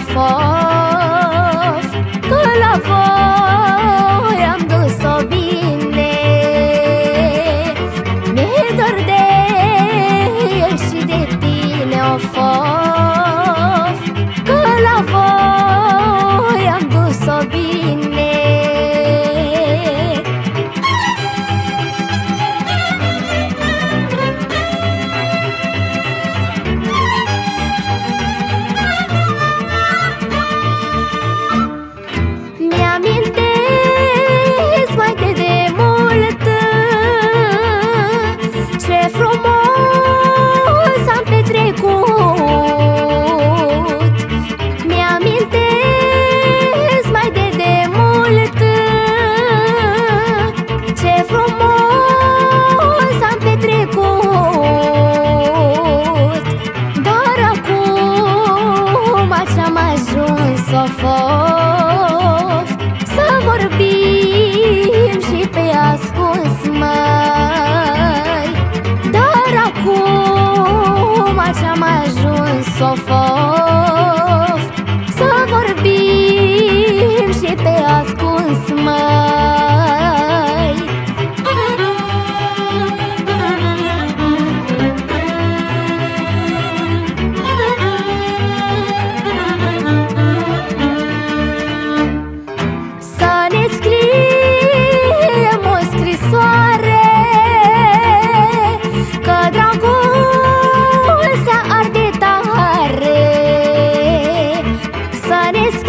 fall so far this